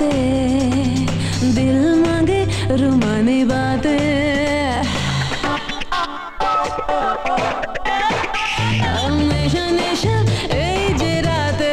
बातें दिल मांगे रुमानी बातें हमेशा नेशा এই যে রাতে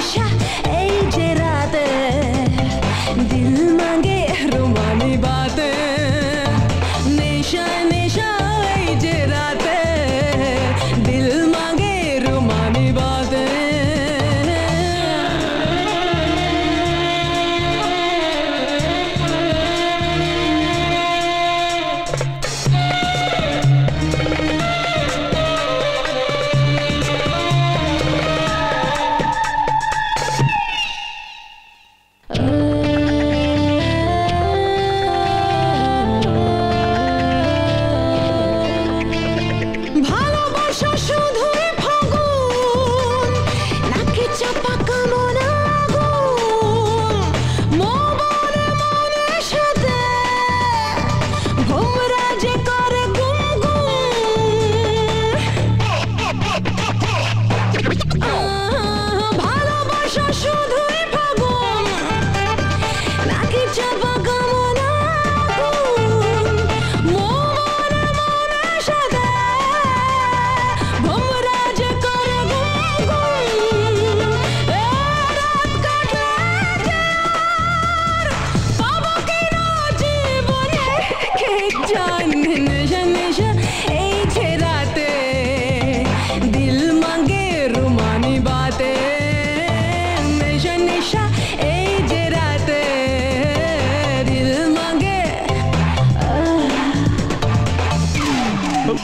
Aisha.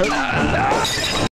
なんだ